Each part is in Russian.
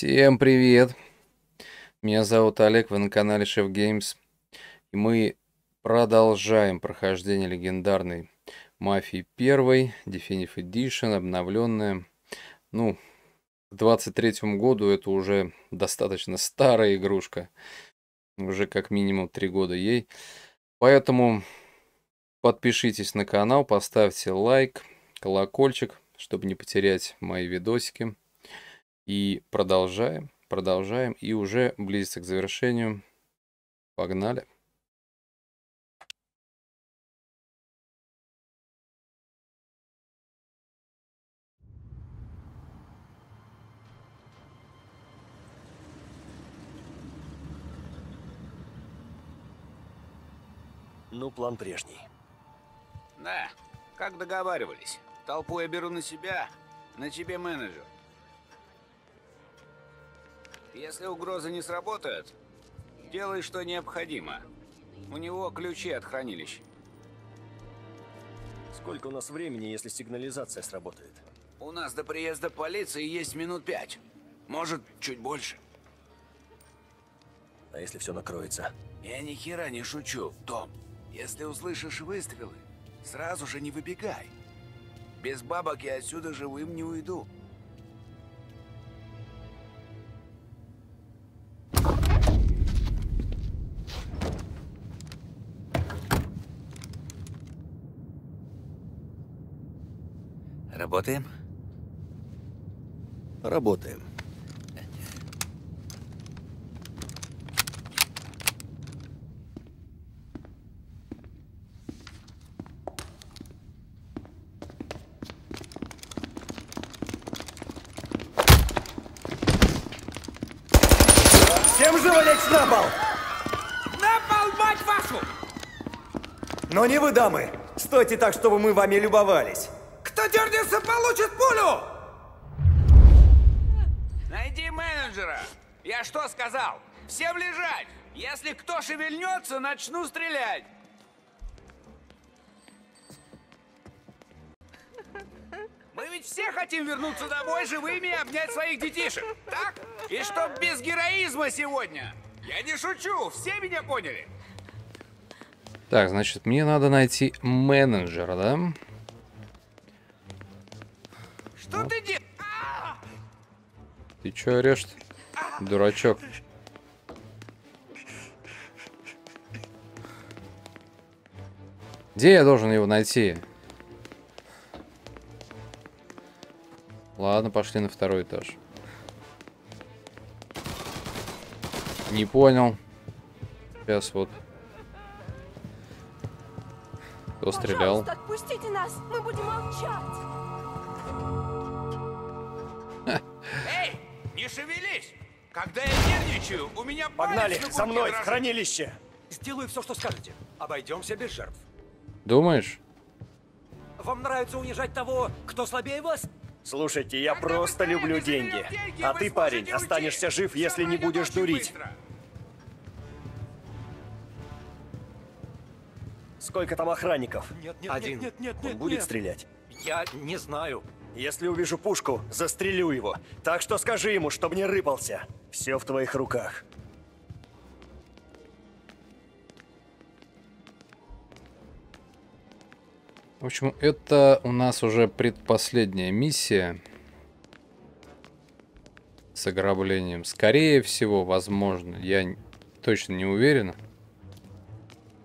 Всем привет! Меня зовут Олег, вы на канале Chef Games. И мы продолжаем прохождение легендарной Мафии 1, Definitive Edition, обновленная. Ну, к 23 году это уже достаточно старая игрушка. Уже как минимум 3 года ей. Поэтому подпишитесь на канал, поставьте лайк, колокольчик, чтобы не потерять мои видосики. И продолжаем, продолжаем. И уже близится к завершению. Погнали. Ну, план прежний. Да, как договаривались. Толпу я беру на себя, на тебе менеджер. Если угрозы не сработают, делай, что необходимо. У него ключи от хранилища. Сколько у нас времени, если сигнализация сработает? У нас до приезда полиции есть минут пять. Может, чуть больше. А если все накроется? Я ни хера не шучу, Том. Если услышишь выстрелы, сразу же не выбегай. Без бабок я отсюда живым не уйду. Работаем? Работаем. Всем живо лечь на пол! На пол, мать вашу! Но не вы, дамы! Стойте так, чтобы мы вами любовались! Кто дернется, получит пулю! Найди менеджера! Я что сказал? Всем лежать! Если кто шевельнется, начну стрелять! Мы ведь все хотим вернуться домой живыми и обнять своих детишек, так? И чтоб без героизма сегодня! Я не шучу, все меня поняли? Так, значит, мне надо найти менеджера, да? Что ты делаешь? Ты чё орешь Дурачок. Где я должен его найти? Ладно, пошли на второй этаж. Не понял. Сейчас вот. Кто стрелял? Пожалуйста, отпустите нас! Мы будем молчать! Эй, не шевелись! Когда я нервничаю, у меня Погнали, курке мной, в дрожит. хранилище! Сделаю все, что скажете. Обойдемся без жертв. Думаешь? Вам нравится унижать того, кто слабее вас? Слушайте, я Когда просто люблю деньги. деньги, А ты, парень, уйти. останешься жив, если не будешь дурить. быстро. Сколько там охранников? Нет, нет, Один. нет, нет, нет, Он нет, будет нет. стрелять. Я не знаю. Если увижу пушку, застрелю его. Так что скажи ему, чтобы не рыпался. Все в твоих руках. В общем, это у нас уже предпоследняя миссия с ограблением. Скорее всего, возможно, я точно не уверен,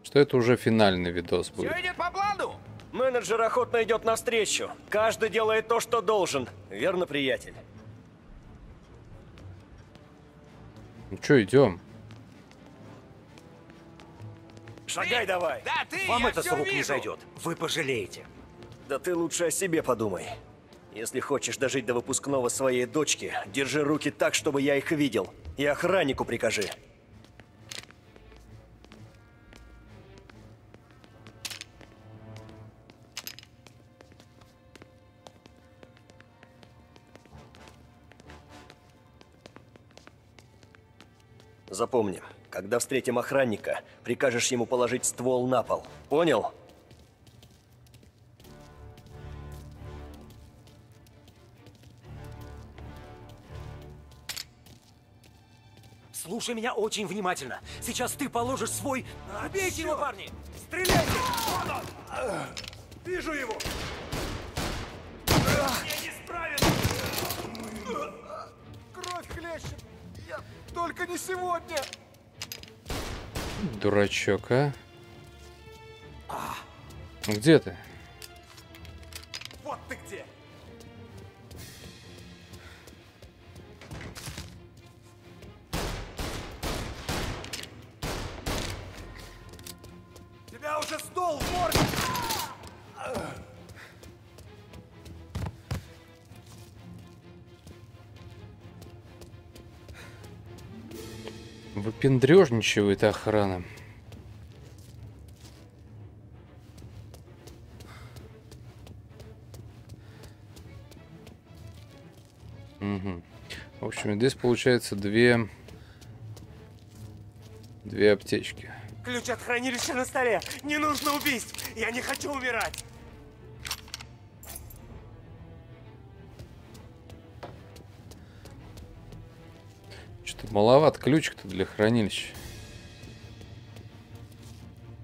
что это уже финальный видос будет. Все идет по плану? Менеджер охотно идет навстречу. Каждый делает то, что должен. Верно, приятель? Ну что, идем? Шагай давай. Да, ты, Вам это с рук не вижу. зайдет. Вы пожалеете. Да ты лучше о себе подумай. Если хочешь дожить до выпускного своей дочки, держи руки так, чтобы я их видел. И охраннику прикажи. Запомни, когда встретим охранника, прикажешь ему положить ствол на пол. Понял? Слушай меня очень внимательно. Сейчас ты положишь свой... Убейте его, парни! Стреляйте! Вон он! Вижу его! Я не Только не сегодня! Дурачок, а? Где ты? Вот ты где! Тебя уже стол в морде! Выпендрежничивает охрана. Мгм. В общем, здесь получается две... Две аптечки. Ключ от хранилища на столе! Не нужно убийств! Я не хочу умирать! Маловат ключик-то для хранилища.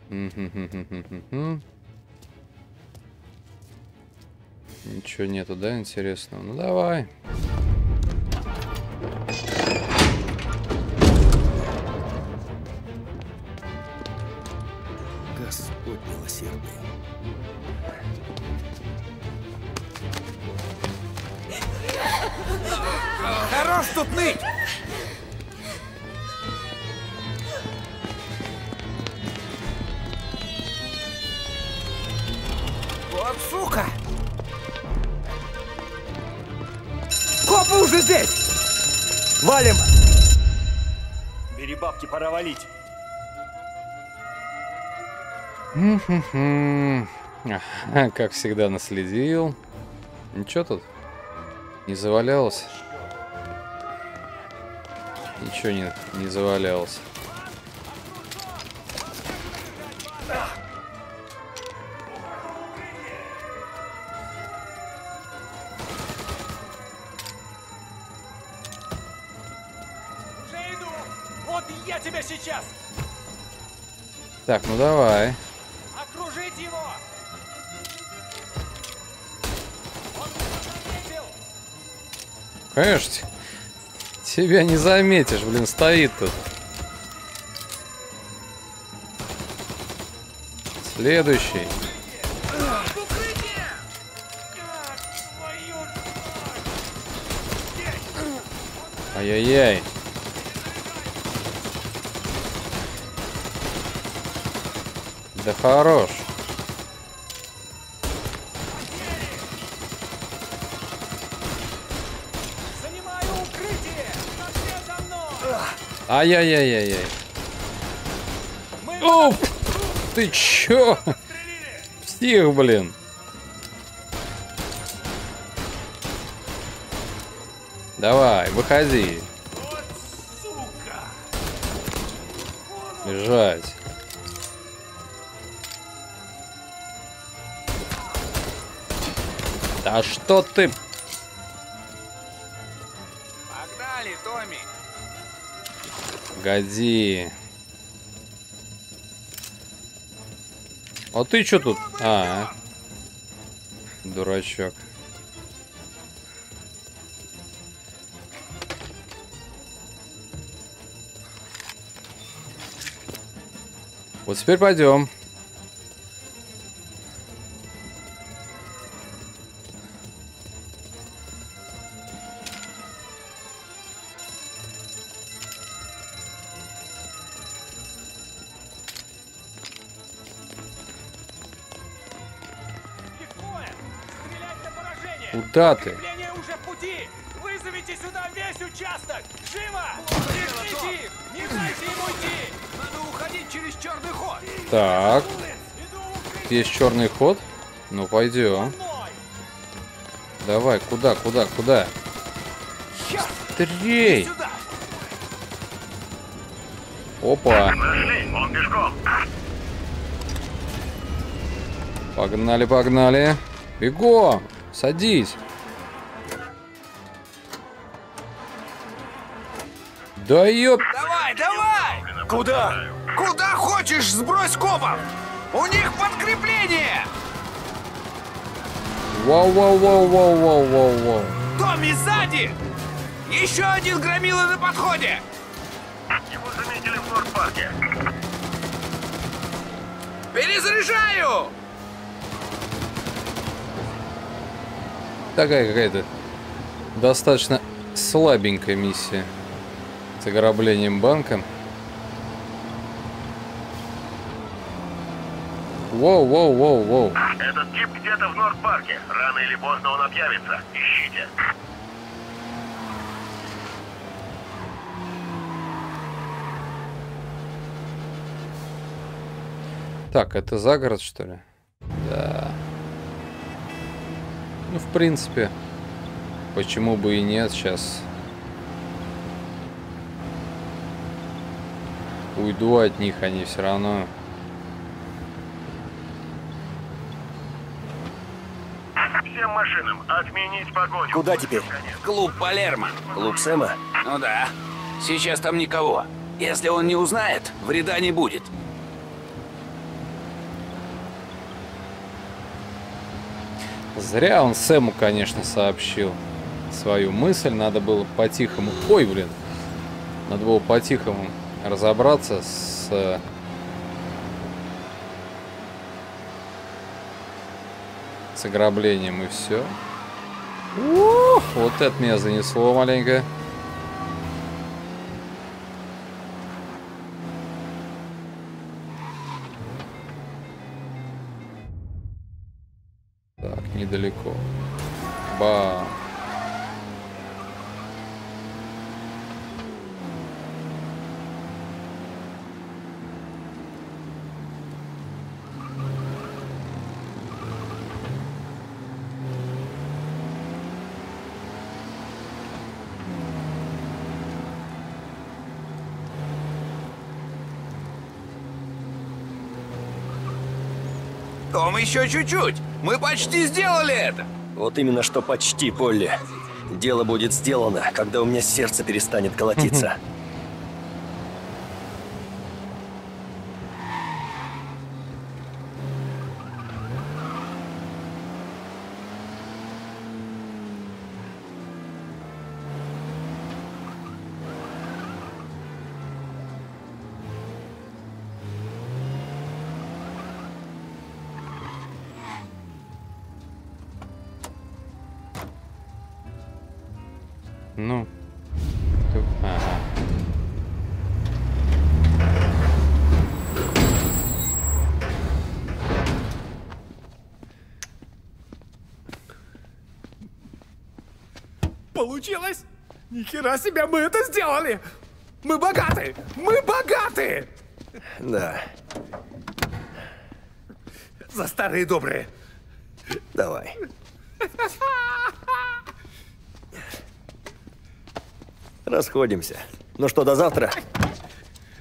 Ничего нету, да, интересного? Ну давай. Господь Как всегда наследил. Ничего тут не завалялось. Ничего не, не завалялось. Уже иду! Вот я тебя сейчас! Так, ну давай. Конечно, тебя не заметишь, блин, стоит тут. Следующий. Ай-яй-яй. Да хорош. Занимаю укрытие! Пошли за мной! Ай-яй-яй-яй-яй. Оп! Ты чё? Стих, блин. Давай, выходи. Бежать. Да что ты? Погоди. А ты чё тут? А, дурачок. Вот теперь пойдем. Поражение! Куда ты? Подкрепление уже в пути! Вызовите сюда весь участок! Живо! Прикройте их! Не дайте им уйти! Надо уходить через черный ход! Так, есть черный ход. Ну пойдем. Давай, куда, куда, куда? Стрей! Сюда! Опа. Погнали, погнали. Бегом! Садись. Да ёп... Давай! Куда? Куда хочешь, сбрось копов! У них подкрепление! Вау-вау-вау-вау-вау-вау-вау. Томми, сзади! Еще один громила на подходе! Его заметили в Норд-парке. Перезаряжаю! Такая какая-то достаточно слабенькая миссия с ограблением банка. Воу, воу, воу, воу. Этот тип где-то в Норд-парке. Рано или поздно он объявится. Ищите. Так, это за город, что ли? Да. Ну, в принципе, почему бы и нет, сейчас уйду от них, они все равно... Всем машинам отменить погоню. Куда теперь? Клуб Палермо. Клуб Сэма? Ну да. Сейчас там никого. Если он не узнает, вреда не будет. Зря он Сэму, конечно, сообщил свою мысль. Надо было по-тихому... Ой, блин. Надо было по-тихому разобраться с... С ограблением и все. Вот это меня занесло маленько. Еще чуть-чуть. Мы почти сделали это. Вот именно что почти, Полли. Дело будет сделано, когда у меня сердце перестанет колотиться. Нихера себе, мы это сделали! Мы богаты! Мы богаты! Да, За старые добрые. давай. Расходимся. Ну что, до завтра?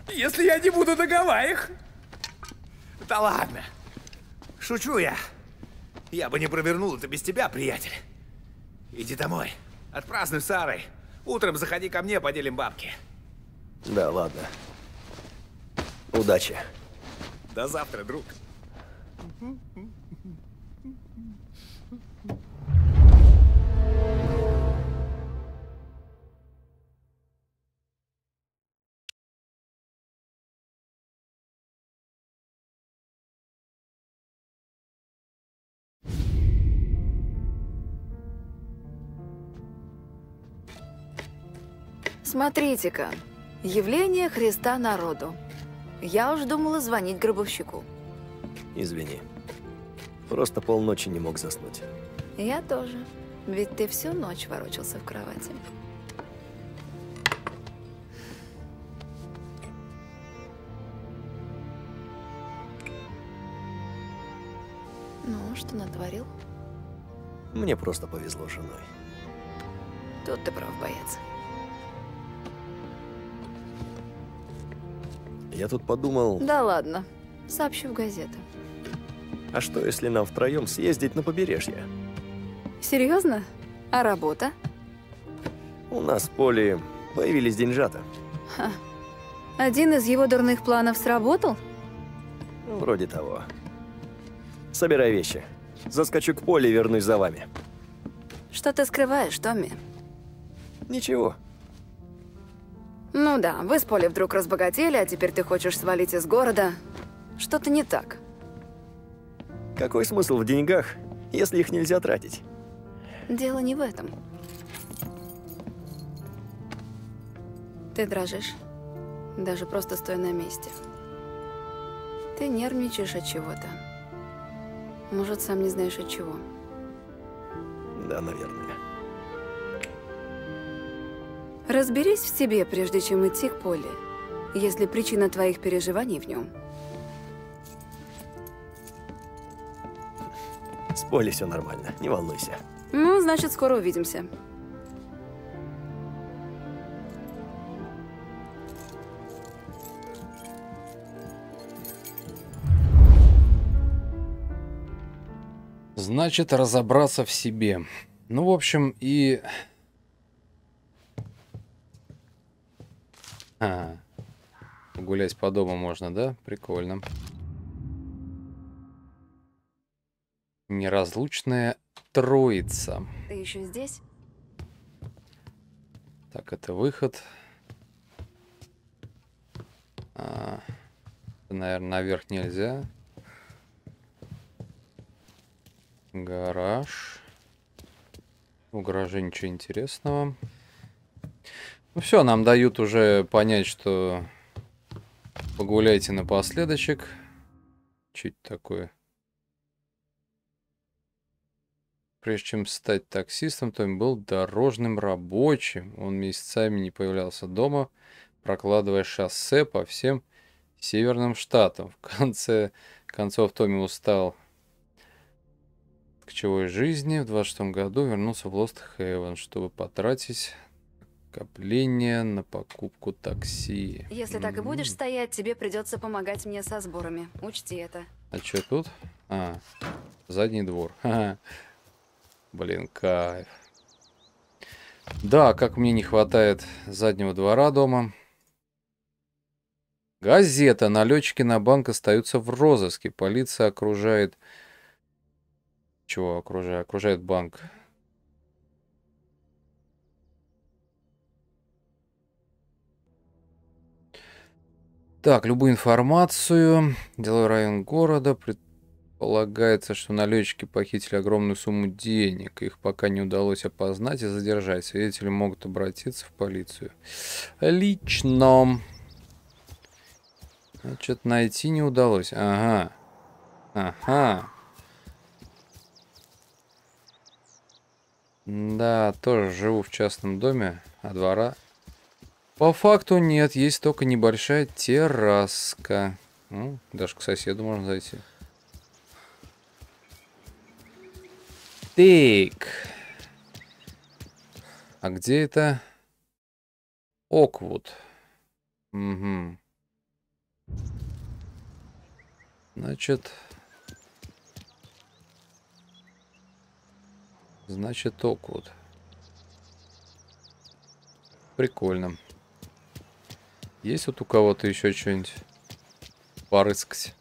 Если я не буду на Гавайях. Да ладно. Шучу я. Я бы не провернул это без тебя, приятель. Иди домой. Отпразднуй Сарой. Утром заходи ко мне, поделим бабки. Да, ладно. Удачи. До завтра, друг. Смотрите-ка, явление Христа народу. Я уж думала звонить гробовщику. Извини. Просто полночи не мог заснуть. Я тоже. Ведь ты всю ночь ворочался в кровати. Ну, что натворил? Мне просто повезло женой. Тут ты прав, боец. Я тут подумал, Да ладно. Сообщу в газеты. а что если нам втроем съездить на побережье? Серьезно? А работа? У нас в поле появились деньжата. Один из его дурных планов сработал? Вроде того. Собирай вещи. Заскочу к поле и вернусь за вами. Что ты скрываешь, Томми? Ничего. Ну да, вы с Поли вдруг разбогатели, а теперь ты хочешь свалить из города. Что-то не так. Какой смысл в деньгах, если их нельзя тратить? Дело не в этом. Ты дрожишь, даже просто стоя на месте. Ты нервничаешь от чего-то. Может, сам не знаешь от чего. Да, наверное. Разберись в себе, прежде чем идти к Поле, если причина твоих переживаний в нем. С Полей все нормально, не волнуйся. Ну, значит, скоро увидимся. Значит, разобраться в себе. Ну, в общем, и... А, гулять по дому можно, да? Прикольно. Неразлучная троица. Ты еще здесь? Так, это выход. А, наверное, наверх нельзя. Гараж. В гараже ничего интересного. Ну все, нам дают уже понять, что погуляйте напоследочек. Чуть такое. Прежде чем стать таксистом, Томми был дорожным рабочим. Он месяцами не появлялся дома, прокладывая шоссе по всем северным штатам. В конце концов Томми устал кочевой жизни. В 26 году вернулся в Лост Хейвен, чтобы потратить копление на покупку такси. Если так и будешь стоять, тебе придется помогать мне со сборами. Учти это. А что тут? А, задний двор. Ха-ха. Блин, кайф. Да, как мне не хватает заднего двора дома. Газета. Налетчики на банк остаются в розыске. Полиция окружает... Чего окружает? Окружает банк. Так, любую информацию. Деловой район города. Предполагается, что налетчики похитили огромную сумму денег. Их пока не удалось опознать и задержать. Свидетели могут обратиться в полицию. Лично. Значит, найти не удалось. Ага. Ага. Да, тоже живу в частном доме, а двора... По факту нет, есть только небольшая терраска. Ну, даже к соседу можно зайти. Так. А где это? Оквуд. Угу. Значит... Значит, Оквуд. Прикольно. Есть вот у кого-то еще что-нибудь порыскать?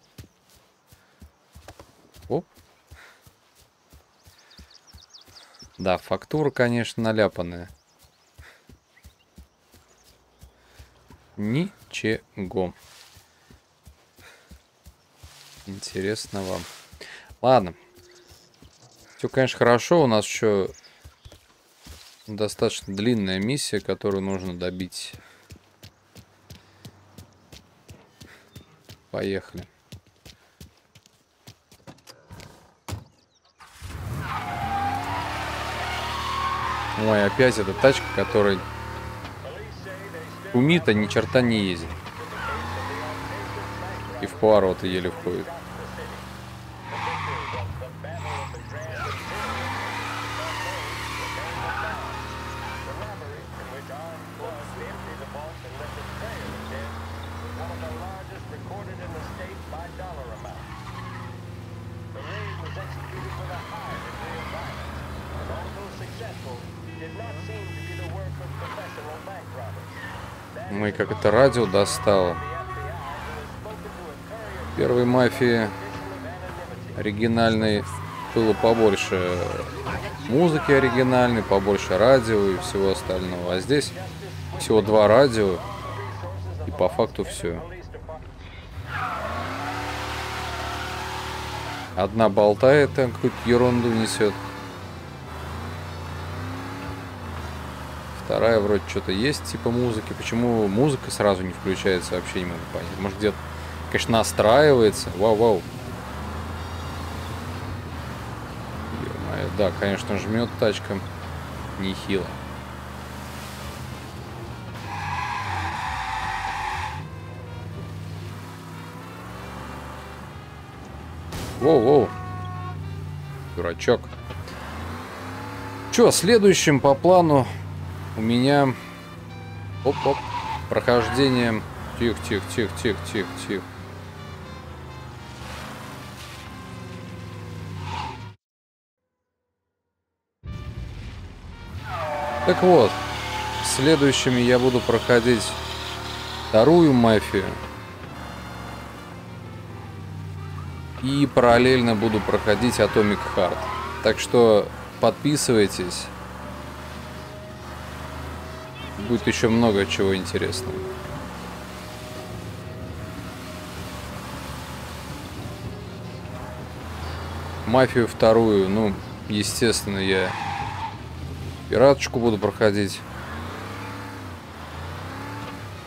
Оп. Да, фактура, конечно, наляпанная. Ничего. Интересно вам. Ладно. Все, конечно, хорошо. У нас еще достаточно длинная миссия, которую нужно добить. Поехали. Ой, опять эта тачка, которая умита ни черта не ездит. И в повороты еле входит. Радио достало. Первой мафии оригинальной было побольше музыки оригинальной, побольше радио и всего остального. А здесь всего два радио и по факту все. Одна болтает, там какую-то ерунду несет. Вторая вроде что-то есть, типа музыки. Почему музыка сразу не включается, вообще не могу понять. Может где-то, конечно, настраивается. Вау-вау. Да, конечно, жмет тачка нехило. Воу-воу. Дурачок. Чё, следующим по плану у меня... Оп-оп. Прохождение... Тихо-тихо-тихо-тихо-тихо-тихо. Так вот, следующими я буду проходить вторую мафию. И параллельно буду проходить Atomic Heart. Так что подписывайтесь. Будет еще много чего интересного. Мафию вторую, ну, естественно, я пираточку буду проходить.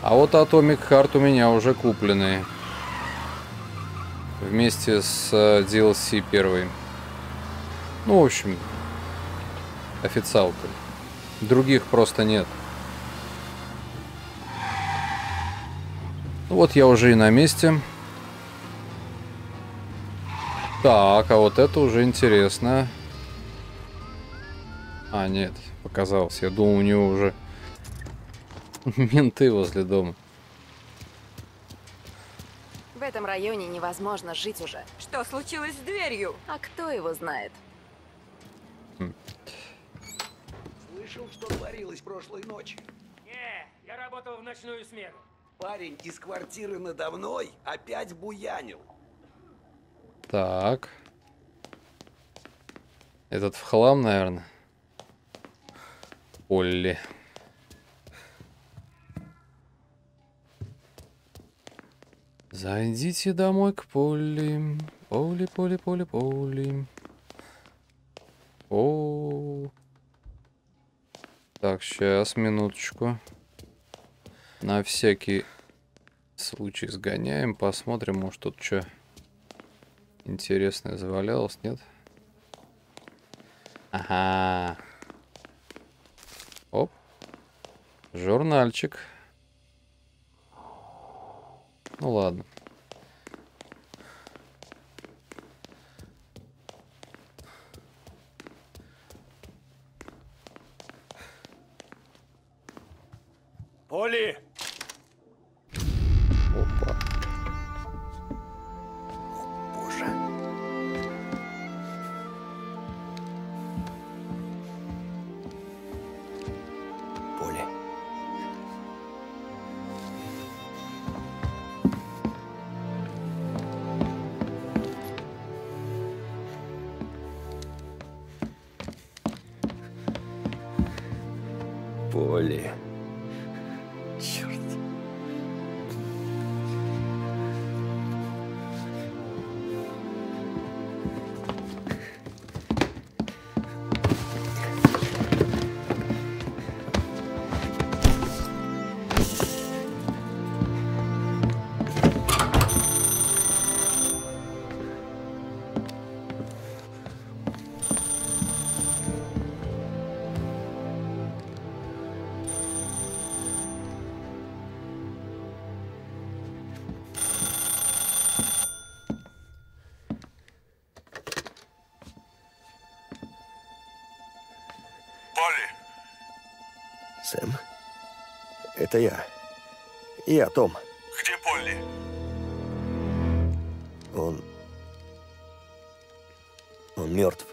А вот Atomic Heart у меня уже купленный. Вместе с э, DLC первой. Ну, в общем, официалка. Других просто нет. Вот я уже и на месте. Так, а вот это уже интересно. А, нет, показалось. Я думал, у него уже менты возле дома. В этом районе невозможно жить уже. Что случилось с дверью? А кто его знает? Слышал, что творилось прошлой ночью? Не, я работал в ночную смену. Парень из квартиры надо мной опять буянил. Так. Этот в хлам, наверное. Полли. Зайдите домой к Полли. Полли, Полли, Полли, Полли. О. Так, сейчас, минуточку. На всякий случай сгоняем, посмотрим, может тут что интересное завалялось, нет? Ага. Оп. Журнальчик. Ну ладно. Поли! Это я. Я, Том. где Полли? Он... Он мертв.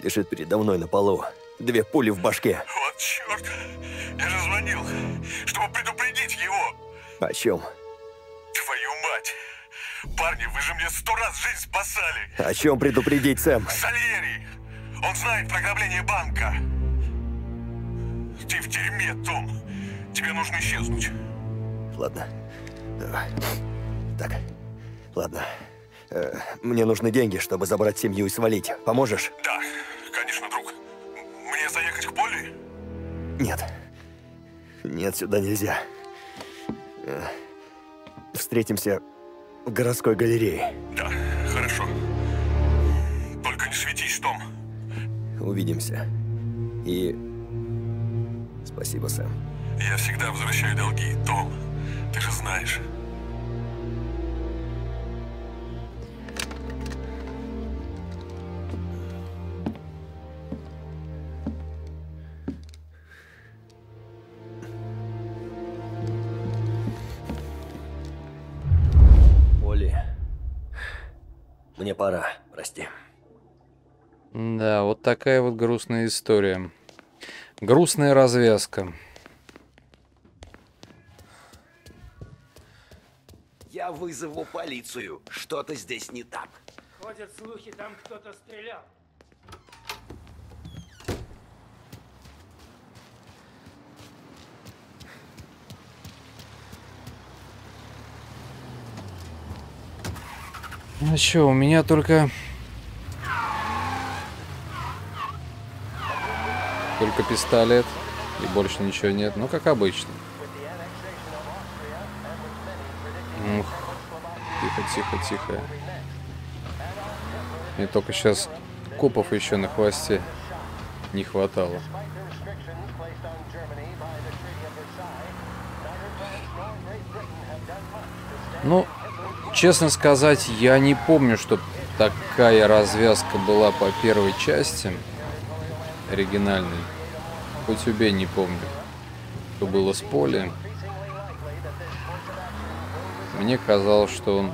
Лежит передо мной на полу. Две пули в башке. Вот Черт! Я же звонил, чтобы предупредить его! О чем? Твою мать! Парни, вы же мне сто раз жизнь спасали! О чем предупредить, Сэм? Сальери! Он знает про ограбление банка! Нужно исчезнуть. Ладно. Так, ладно. Э, Мне нужны деньги, чтобы забрать семью и свалить. Поможешь? Да, конечно, друг. Мне заехать к Полли? Нет. Нет, сюда нельзя. Э, Встретимся в городской галерее. Да, хорошо. Только не светись, Том. Увидимся. И... Спасибо, Сэм. Я всегда возвращаю долги, Том. Ты же знаешь. Оли. Мне пора, прости. Да, вот такая вот грустная история. Грустная развязка. Вызову полицию. Что-то здесь не так. Ходят слухи, там кто-то стрелял. Ну что, у меня только... Только пистолет. И больше ничего нет. Ну, как обычно. Ух. Тихо, тихо, тихо. Мне только сейчас копов еще на хвосте не хватало. Ну, честно сказать, я не помню, что такая развязка была по первой части оригинальной. Хоть убей, не помню, что было с Поли. Мне казалось, что он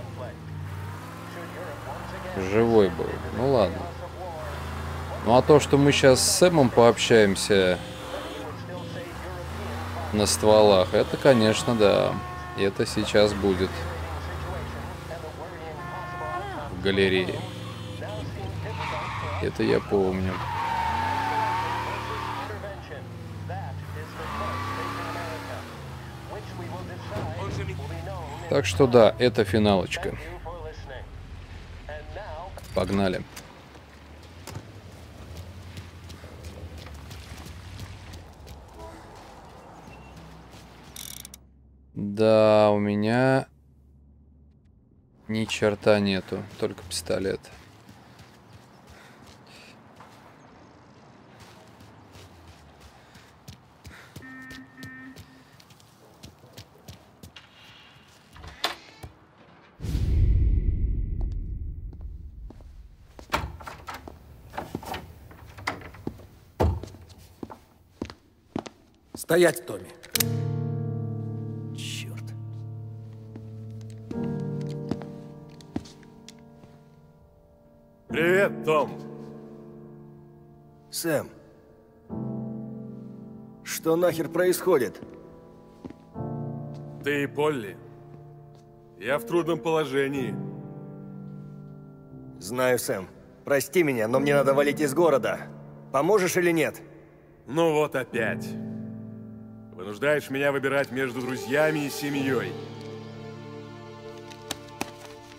живой был. Ну ладно. Ну а то, что мы сейчас с Сэмом пообщаемся на стволах, это, конечно, да. Это сейчас будет в галерее. Это я помню. Так что да, это финалочка. Погнали. Да, у меня ни черта нету, только пистолет. Стоять, Томми. Черт. Привет, Том. Сэм. Что нахер происходит? Ты и Полли. Я в трудном положении. Знаю, Сэм. Прости меня, но мне надо валить из города. Поможешь или нет? Ну вот опять. Вынуждаешь меня выбирать между друзьями и семьей.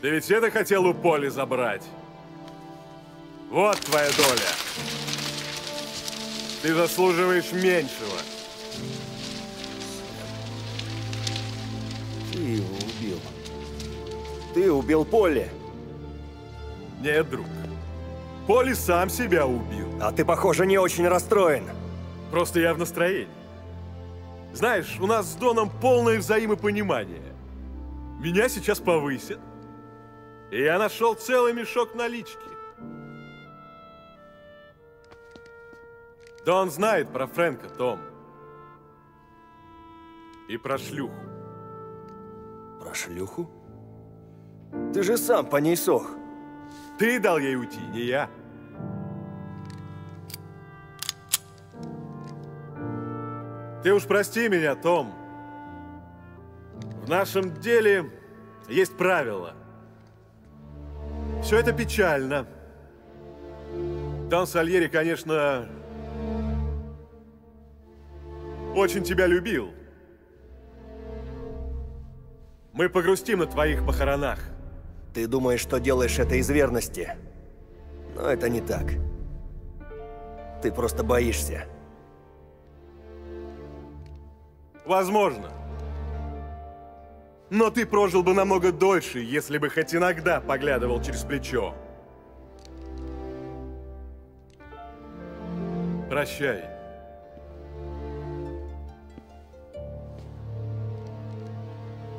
Ты ведь это хотел у Поли забрать? Вот твоя доля. Ты заслуживаешь меньшего. Ты его убил. Ты убил Полли. Нет, друг. Поли сам себя убил. А ты, похоже, не очень расстроен. Просто я в настроении. Знаешь, у нас с Доном полное взаимопонимание. Меня сейчас повысят. И я нашел целый мешок налички. Дон знает про Фрэнка, Том. И про шлюху. Про шлюху? Ты же сам по ней сох. Ты дал ей уйти, не я. Ты уж прости меня, Том. В нашем деле есть правила. Все это печально. Дон Сальери, конечно, очень тебя любил. Мы погрустим на твоих похоронах. Ты думаешь, что делаешь это из верности. Но это не так. Ты просто боишься. Возможно. Но ты прожил бы намного дольше, если бы хоть иногда поглядывал через плечо. Прощай.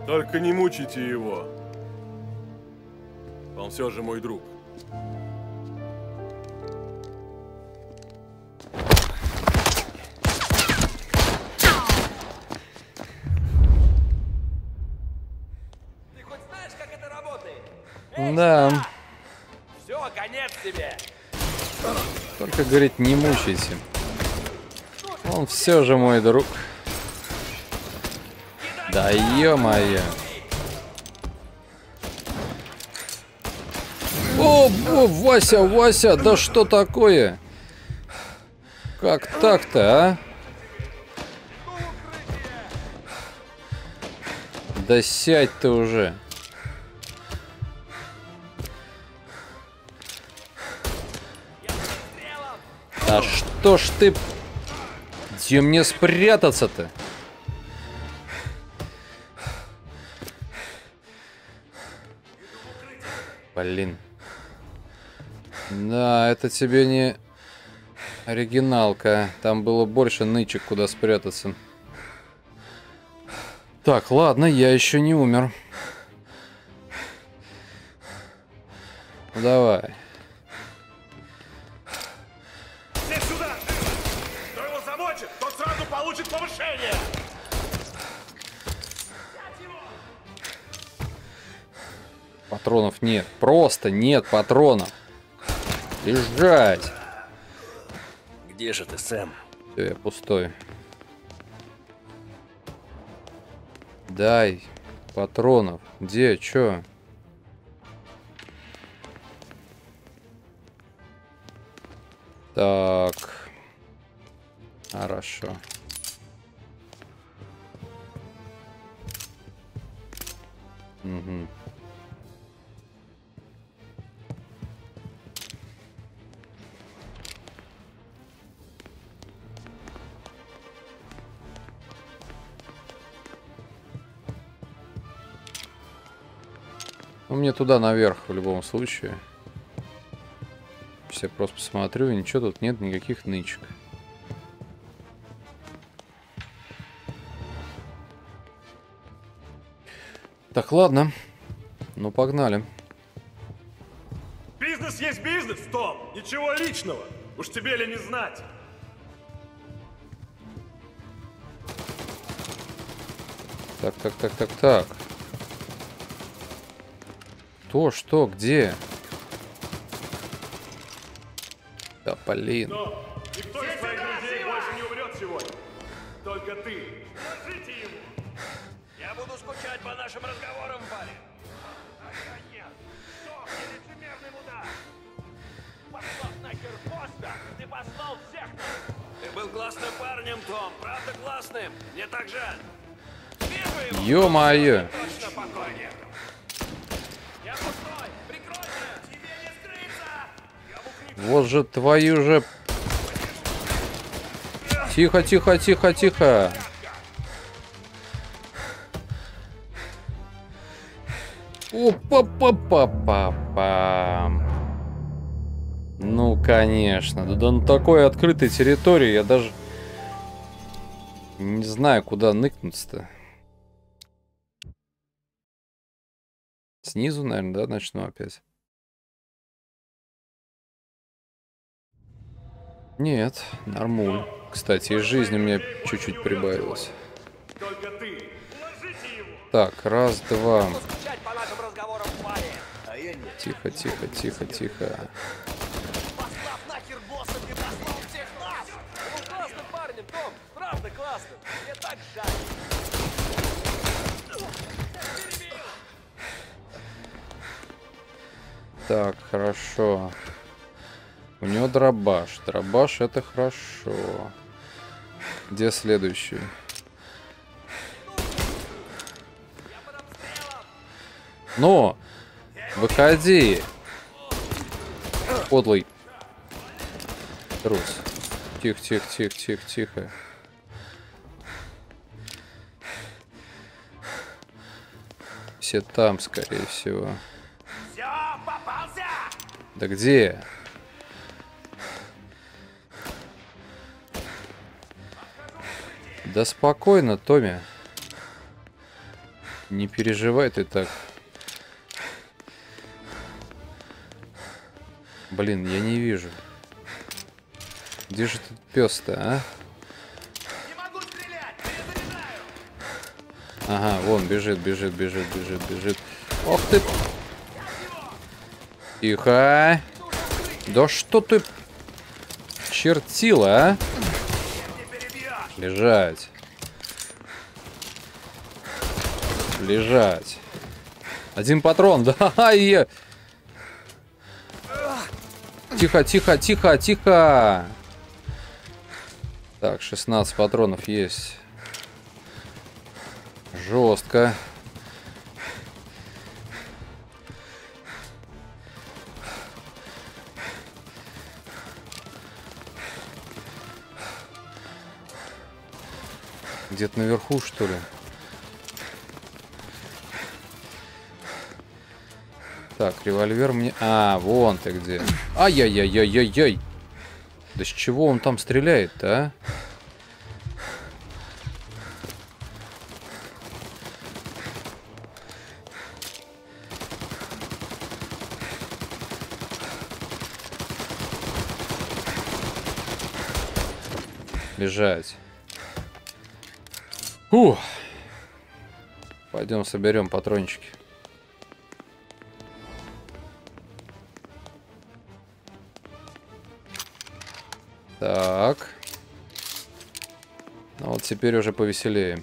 Только не мучите его. Он все же мой друг. Да. Все, конец тебе. Только, говорит, не мучайся. Он все же мой друг. Да ё-моё. О, о, Вася, Вася, да что такое? Как так-то, а? Да сядь ты уже. А что ж ты... Где мне спрятаться-то? Блин. Да, это тебе не оригиналка. Там было больше нычек, куда спрятаться. Так, ладно, я еще не умер. Давай. Патронов нет. Просто нет патронов. Лежать. Где же ты, Сэм? Все, я пустой. Дай патронов. Где? Чё? Так. Хорошо. Угу. Ну, мне туда наверх в любом случае. Сейчас я просто посмотрю, и ничего тут нет, никаких нычек. Так, ладно. Ну, погнали. Бизнес есть бизнес, Том. Ничего личного. Уж тебе ли не знать. Так, так, так, так, так. Кто, что, где? Да, блин. Но никто из твоих друзей больше не умрет сегодня. Только ты. Скажите ему. Я буду скучать по нашим разговорам. Том, ты лицемерный мудак. Послав нахер Коста, ты послал всех нас. Ты был классным парнем, Том. Правда классным. Мне так жаль. Ё-моё. Точно покойник. Вот же твою же... Тихо, тихо, тихо, тихо. Опа-па-па-па-па. Ну, конечно. Да, да на такой открытой территории я даже не знаю, куда ныкнуться-то. Снизу, наверное, да, начну опять. Нет, нормуль. Кстати, и жизни чуть-чуть. Только ты. Ложите его. Так, раз, два. Тихо, тихо, тихо, тихо. Так, хорошо. У него дробаш. Дробаш это хорошо. Где следующий? Ну, выходи. Подлый. Трус. Тихо, тихо, тихо, тихо, тихо. Все там, скорее всего. Да где? Да спокойно, Томми. Не переживай ты так. Блин, я не вижу. Где же тут пес-то, а? Ага, вон, бежит, бежит, бежит, бежит, бежит. Ох ты! Тихо! Да что ты чертила, а? Лежать. Лежать. Один патрон, да, и... Тихо, тихо, тихо, тихо. Так, 16 патронов есть. Жестко. Где-то наверху, что ли? Так, револьвер мне... А, вон ты где. Ай-яй-яй-яй-яй-яй. Да с чего он там стреляет-то, а? Лежать. Фух. Пойдем соберем патрончики. Так. Ну вот теперь уже повеселее.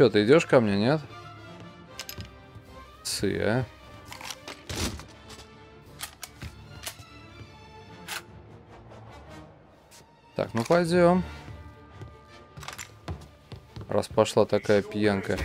Что, ты идешь ко мне, нет? Цы, а? Так, ну пойдем. Раз пошла такая пьянка.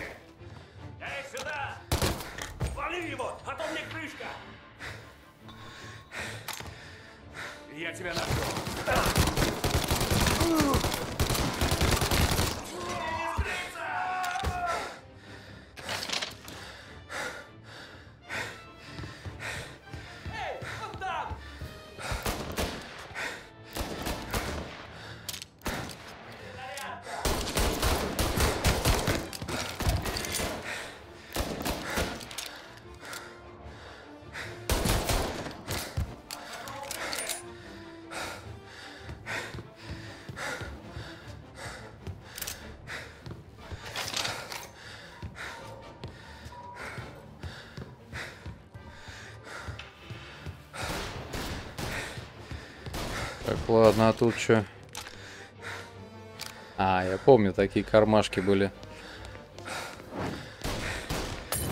Так, ладно, а тут что? А, я помню, такие кармашки были.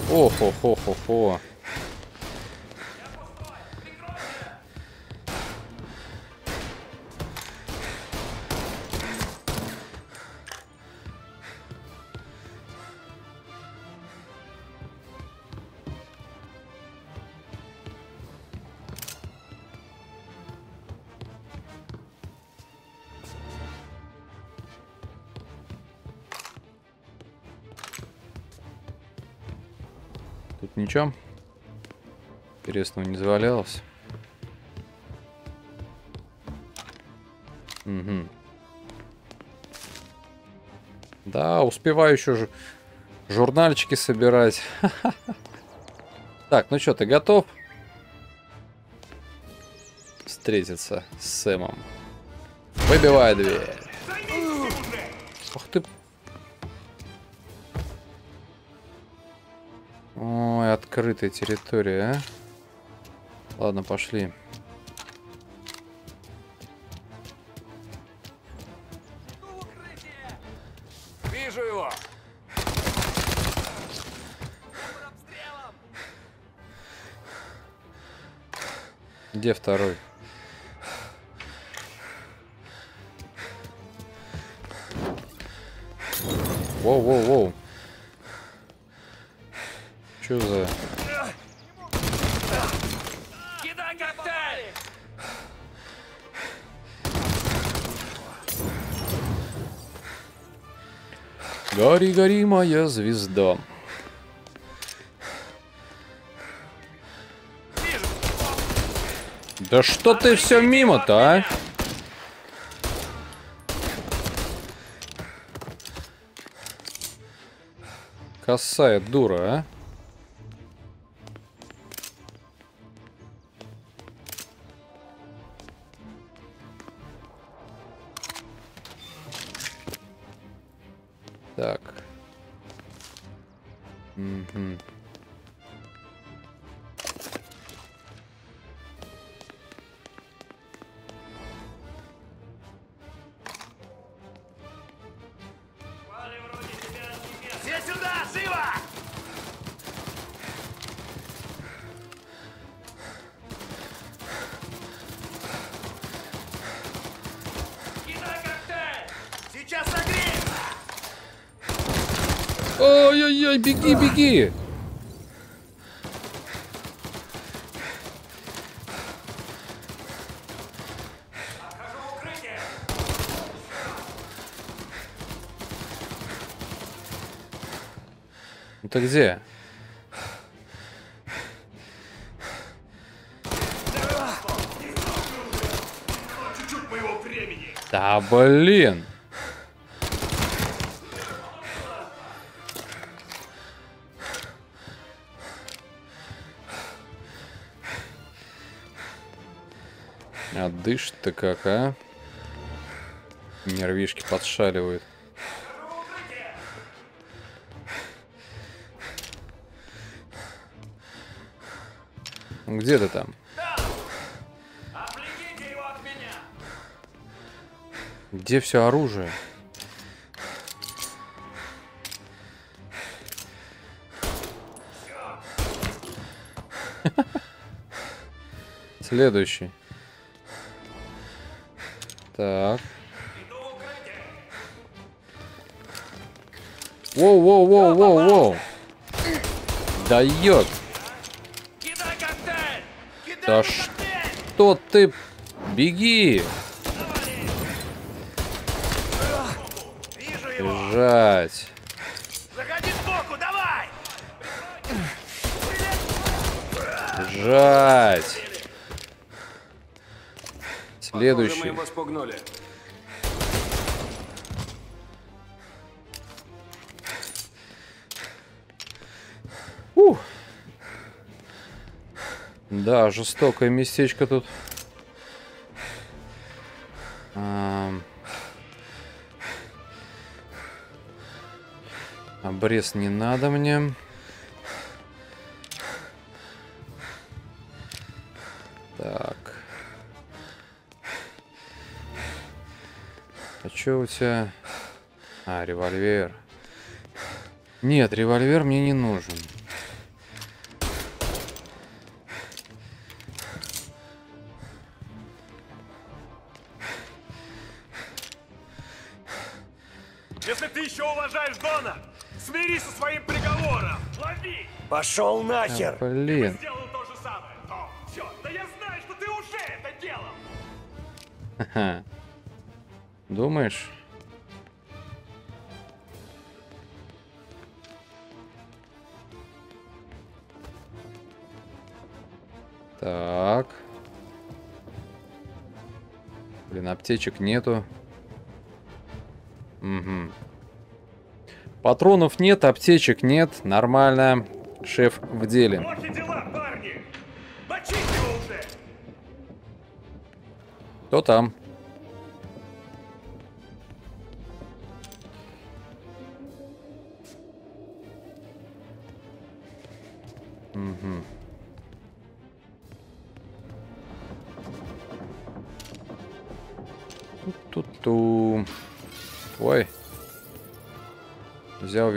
Ох-ох-ох-ох-ох. Ничего интересного не завалялось. Угу. Да, успеваю еще же журнальчики собирать. Так, ну что, ты готов? Встретиться с Сэмом. Выбивай дверь. Открытая территория, а? Ладно, пошли. Вижу его. Где второй? Воу-воу-воу. Чё за... Гори, гори, моя звезда. Да что ты все мимо-то, а? Косая дура, а? Ну ты где? Да блин! Дышит-то как, а? Нервишки подшаливают. Где ты там? Где все оружие? Следующий. Так. Воу, воу, воу, воу, воу. Дает. Кидай коктейль! Да что ты? Беги. Бежать. Заходи сбоку, давай! Бежать. Мы Следующий. его спугнули. Ух. Да, жестокое местечко тут. Обрез не надо мне. Чё у тебя? А, револьвер. Нет, револьвер мне не нужен. Если ты еще уважаешь Дона, смирись со своим приговором. Лови! Пошел нахер! А, блин. Думаешь? Так. Блин, аптечек нету. Угу. Патронов нет, аптечек нет. Нормально. Шеф в деле. Плохи дела, парни! Мочите его уже! Кто там?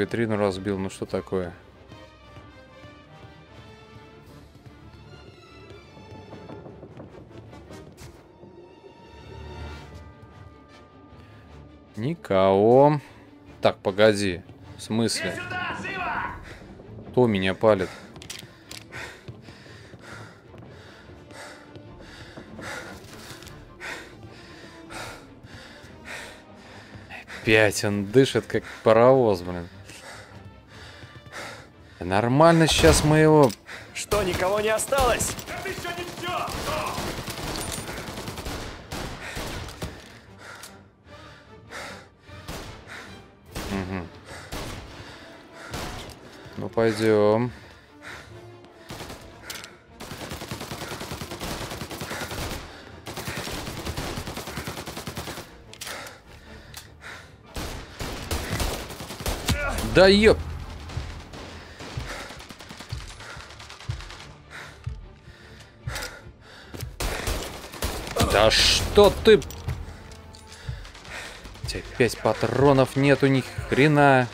Витрину, разбил. Ну что такое? Никого. Так, погоди. В смысле? Кто меня палит? Опять он дышит, как паровоз, блин. Нормально сейчас мы его... Что, никого не осталось? Это еще не все! Мгм. Ну, пойдем. Да ёп! Что ты... У тебя пять патронов нету ни хрена.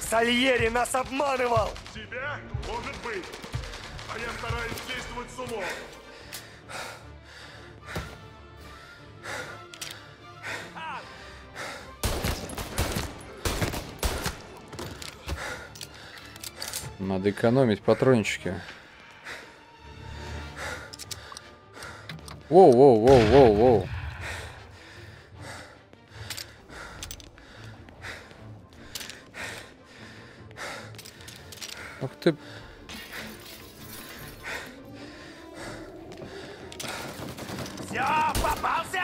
Сальери нас обманывал! Тебя? Может быть. А я стараюсь действовать с умом. Надо экономить патрончики. Воу, воу, воу, воу, воу. Ух ты. Все, попался!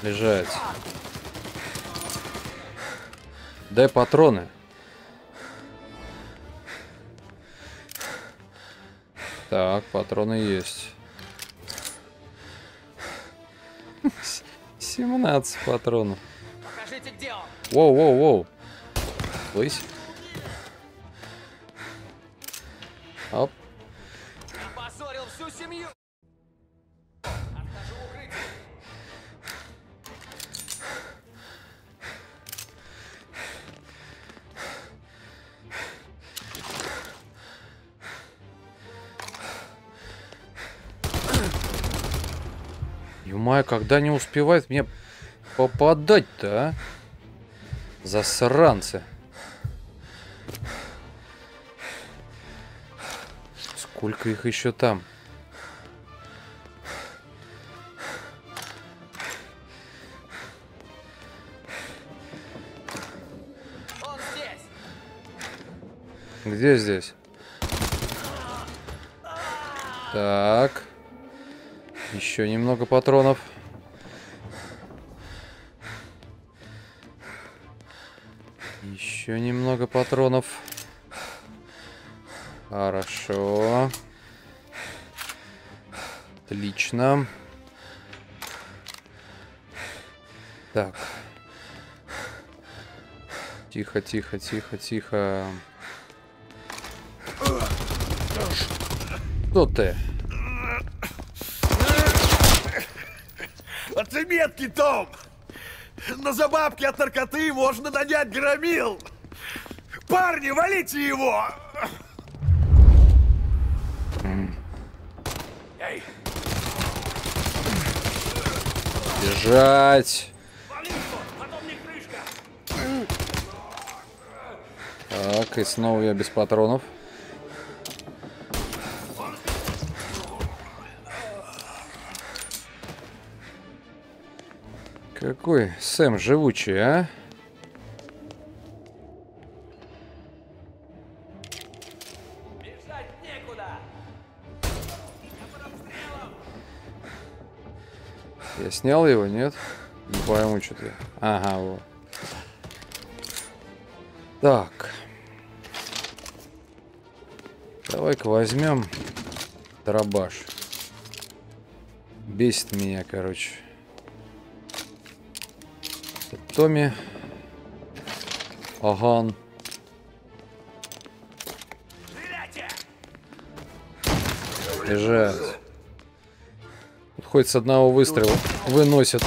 Лежать. Дай патроны. Так, патроны есть. 17 патронов. Покажите, где он. Воу, воу, воу. Слышь? Когда не успевает мне попадать-то, а? Засранцы. Сколько их еще там? Где здесь? Так. Еще немного патронов. Еще немного патронов. Хорошо. Отлично. Так. Тихо, тихо, тихо, тихо. Что ты? Отметки, Том! На забабки от наркоты можно нанять громил! Парни, валите его! Эй, Бежать! Так, и снова я без патронов. Какой Сэм живучий, а? Снял его, нет? Не пойму, что ты. Ага, вот. Так. Давай-ка возьмем дробаш. Бесит меня, короче. Томми. Аган. Лежат. Хоть с одного выстрела выносят.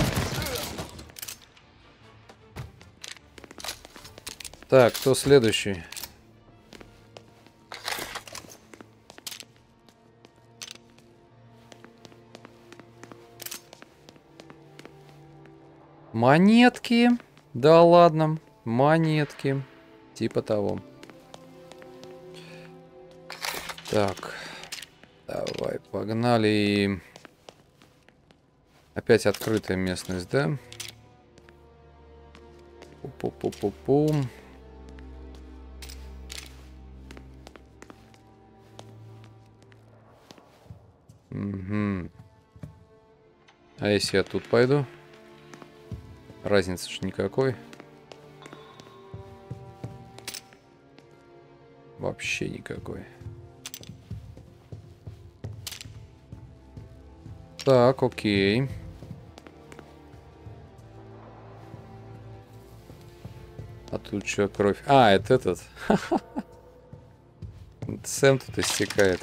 Так, кто следующий? Монетки. Да ладно. Монетки. Типа того. Так. Давай, погнали. Опять открытая местность, да? Пу-пу-пу-пу-пу. Угу. А если я тут пойду? Разницы же никакой. Вообще никакой. Так, окей. Тут что, кровь? А, это этот. Сэм тут истекает.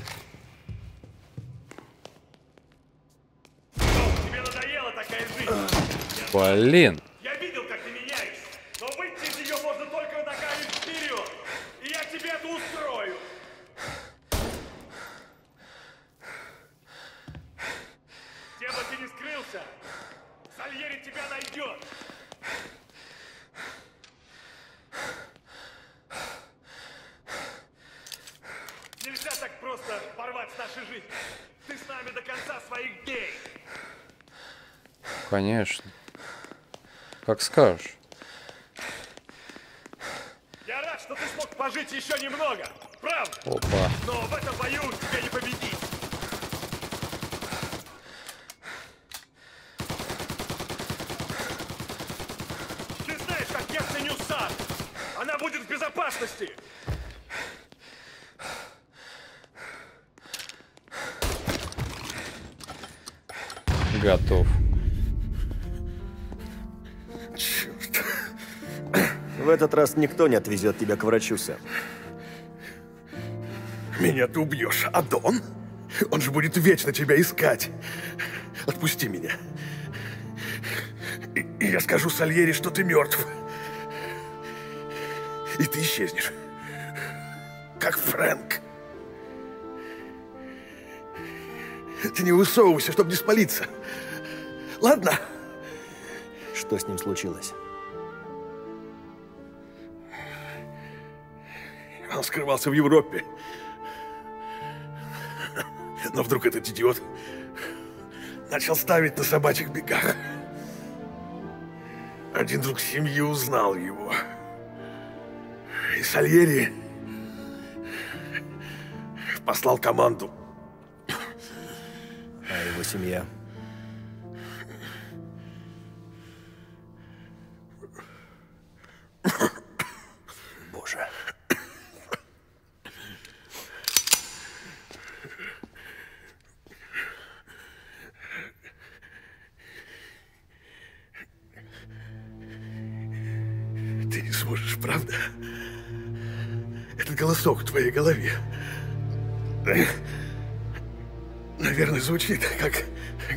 Блин. Я видел, как ты меняешься. Но выйти из нее можно только ногами вперед. И я тебе это устрою. Где бы ты ни скрылся, Сальери тебя найдет. Нельзя так просто порвать с нашей жизнью. Ты с нами до конца своих дней. Конечно. Как скажешь. Я рад, что ты смог пожить еще немного. Правда? Опа. Но в этом бою тебя не победить. Ты знаешь, как я ценю Сар. Она будет в безопасности. Готов. В этот раз никто не отвезет тебя к врачу, Сэм. Меня ты убьешь, а Дон? Он же будет вечно тебя искать. Отпусти меня. И, и я скажу Сальери, что ты мертв. И ты исчезнешь. Как Фрэнк. Ты не высовывайся, чтобы не спалиться. Ладно? Что с ним случилось? Он скрывался в Европе. Но вдруг этот идиот начал ставить на собачьих бегах. Один друг семьи узнал его. И Сальери послал команду. А его семья? Звучит как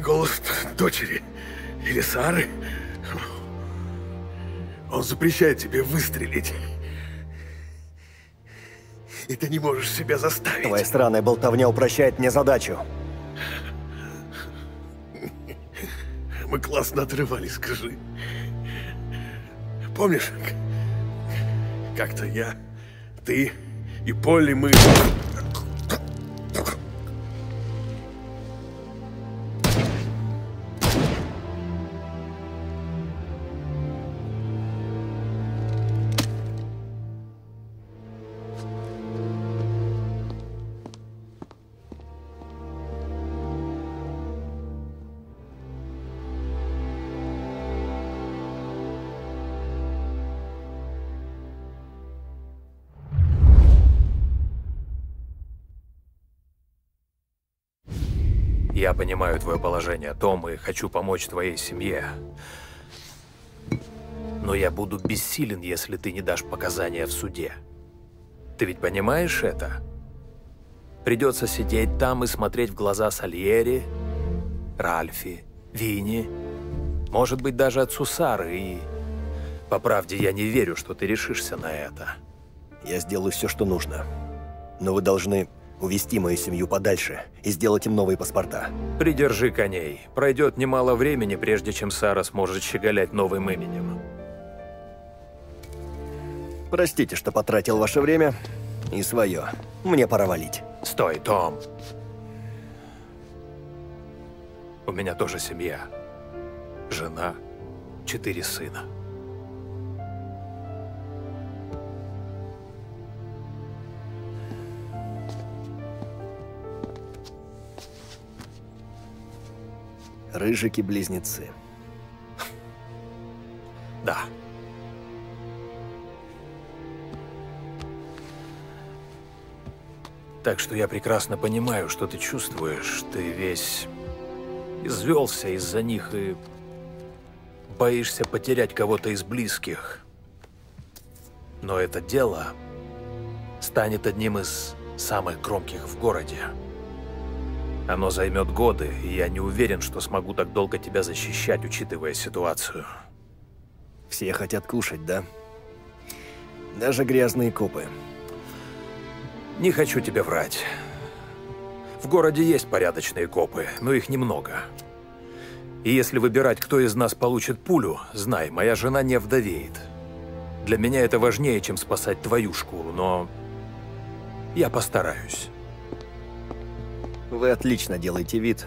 голос дочери или Сары. Он запрещает тебе выстрелить. И ты не можешь себя заставить. Твоя странная болтовня упрощает мне задачу. Мы классно отрывались, скажи. Помнишь, как-то я, ты и Полли мы... Я понимаю твое положение, Том, и хочу помочь твоей семье. Но я буду бессилен, если ты не дашь показания в суде. Ты ведь понимаешь это? Придется сидеть там и смотреть в глаза Сальери, Ральфи, Винни, может быть, даже отцу Сары и... По правде, я не верю, что ты решишься на это. Я сделаю все, что нужно. Но вы должны увести мою семью подальше и сделать им новые паспорта. Придержи коней. Пройдет немало времени, прежде чем Сара сможет щеголять новым именем. Простите, что потратил ваше время и свое. Мне пора валить. Стой, Том. У меня тоже семья. Жена, четыре сына. Рыжики-близнецы. Да. Так что я прекрасно понимаю, что ты чувствуешь. Ты весь извелся из-за них и боишься потерять кого-то из близких. Но это дело станет одним из самых громких в городе. Оно займет годы, и я не уверен, что смогу так долго тебя защищать, учитывая ситуацию. Все хотят кушать, да? Даже грязные копы. Не хочу тебе врать. В городе есть порядочные копы, но их немного. И если выбирать, кто из нас получит пулю, знай, моя жена не вдовеет. Для меня это важнее, чем спасать твою шкуру, но я постараюсь. Вы отлично делаете вид,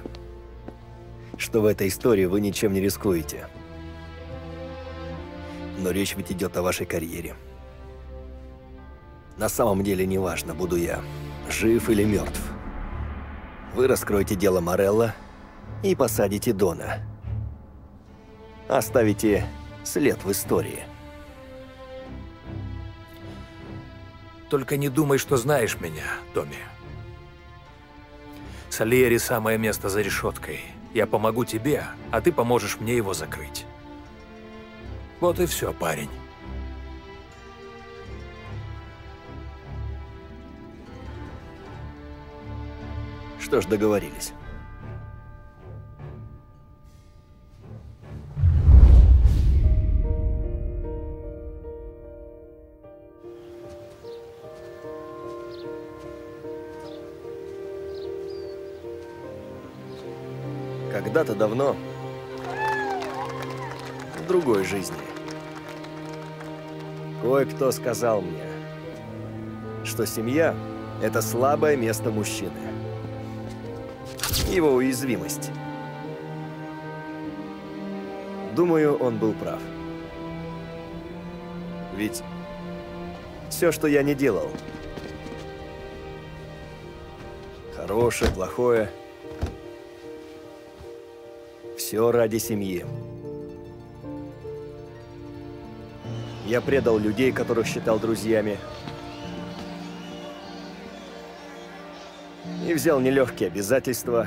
что в этой истории вы ничем не рискуете. Но речь ведь идет о вашей карьере. На самом деле не важно, буду я жив или мертв. Вы раскроете дело Морелла и посадите Дона. Оставите след в истории. Только не думай, что знаешь меня, Томми. Сальери самое место за решеткой. Я помогу тебе, а ты поможешь мне его закрыть. Вот и все, парень. Что ж, договорились. Когда-то давно, в другой жизни, кое-кто сказал мне, что семья – это слабое место мужчины. Его уязвимость. Думаю, он был прав. Ведь все, что я не делал, хорошее, плохое, все ради семьи. Я предал людей, которых считал друзьями. И взял нелегкие обязательства.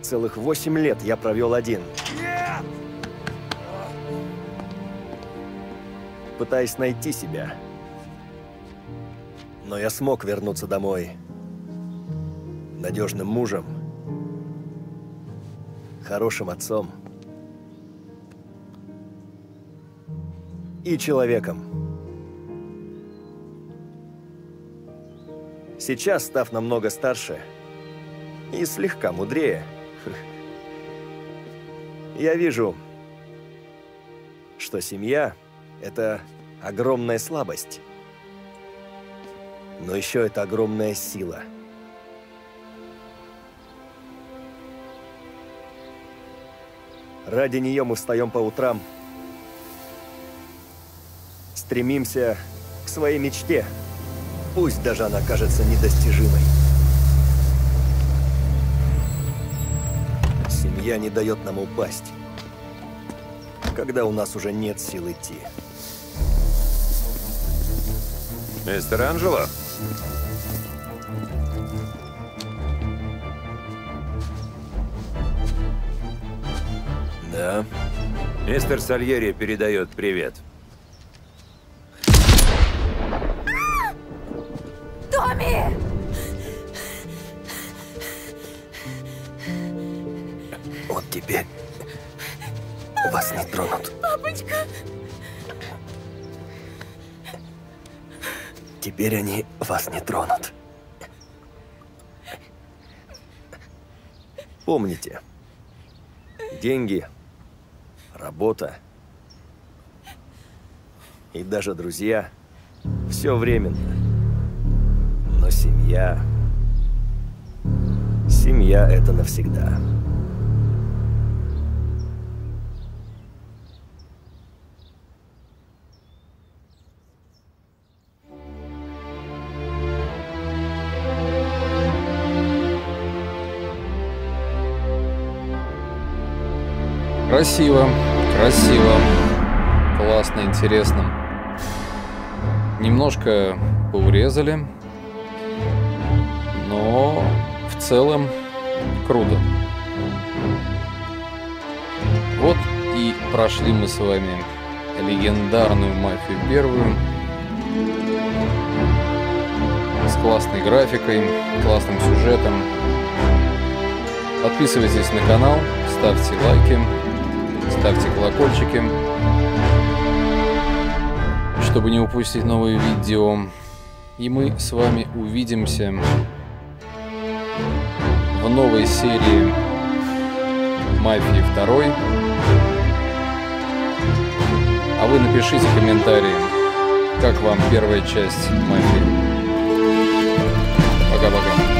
Целых восемь лет я провел один. Нет! Пытаясь найти себя. Но я смог вернуться домой. Надежным мужем. Хорошим отцом. И человеком. Сейчас, став намного старше и слегка мудрее, я вижу, что семья – это огромная слабость. Но еще это огромная сила. Ради нее мы встаем по утрам, стремимся к своей мечте – Пусть даже она кажется недостижимой. Семья не дает нам упасть, когда у нас уже нет сил идти. Мистер Анджело? Да. Мистер Сальери передает привет. Томми! Вот теперь вас не тронут. Папочка! Теперь они вас не тронут. Помните, деньги, работа и даже друзья – все временно. Но семья… Семья – это навсегда. Красиво, красиво, классно, интересно. Немножко поурезали, но в целом круто. Вот и прошли мы с вами легендарную мафию первую с классной графикой, классным сюжетом. Подписывайтесь на канал, ставьте лайки, ставьте колокольчики, чтобы не упустить новые видео. И мы с вами увидимся в новой серии Мафии 2. А вы напишите комментарии, как вам первая часть Мафии. Пока-пока.